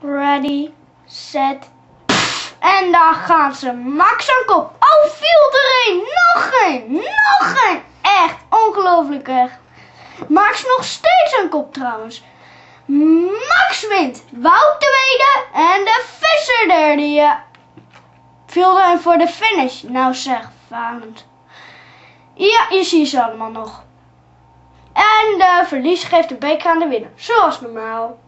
Ready, set. En daar gaan ze. Max aan kop. Oh, viel er een. Nog een. Nog een. Echt ongelooflijk echt. Max nog steeds aan kop trouwens. Max wint. Wout tweede en de visser derde. Viel er een voor de finish. Nou zeg, valend. Ja, je ziet ze allemaal nog. En de verlies geeft de beker aan de winnaar. Zoals normaal.